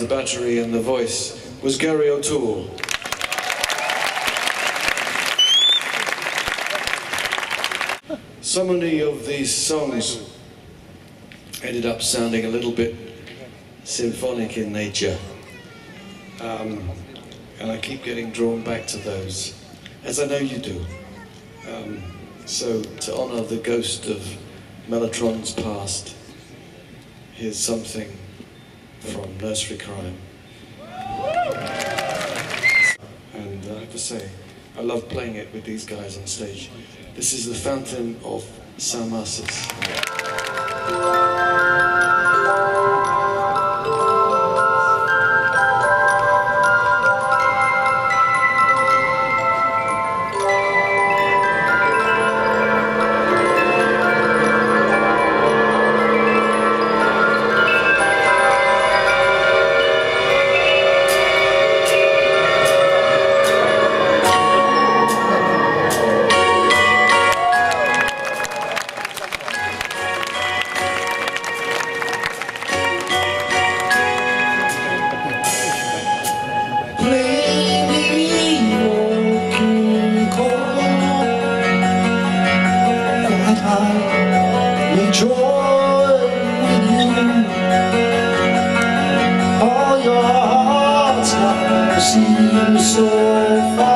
the battery, and the voice was Gary O'Toole. So many of these songs ended up sounding a little bit symphonic in nature. Um, and I keep getting drawn back to those, as I know you do. Um, so, to honour the ghost of Mellotron's past, here's something from Nursery Cryme. And I have to say, I love playing it with these guys on stage. This is the Fountain of Salmacis. Seem so far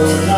so